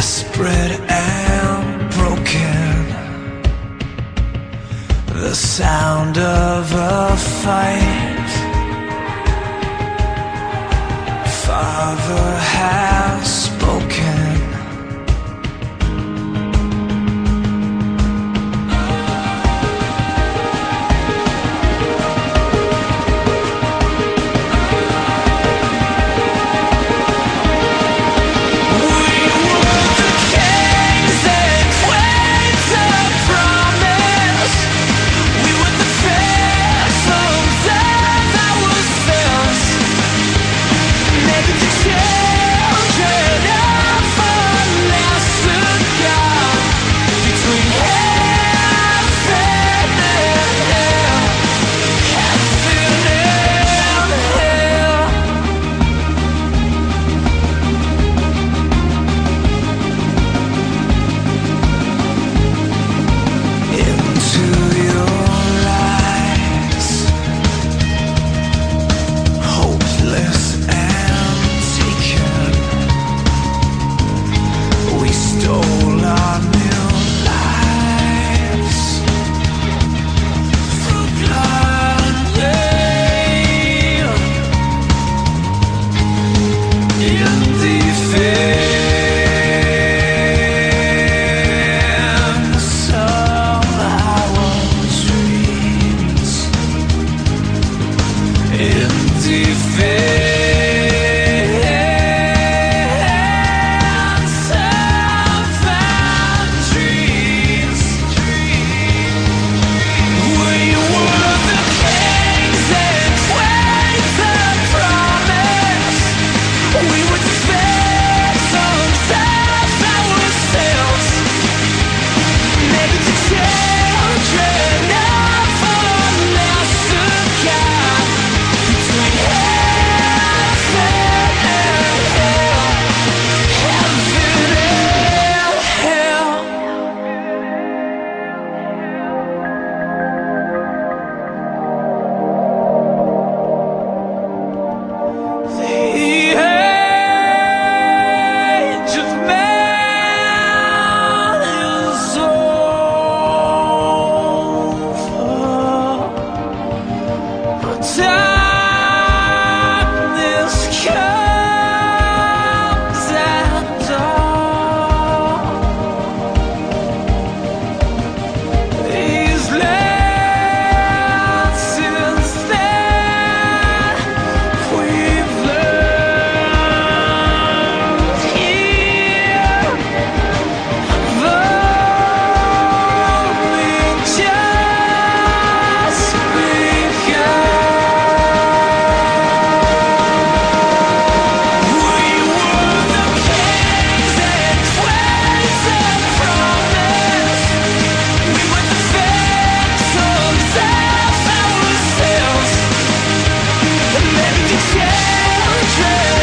desperate and broken. The sound of a fight. Father. children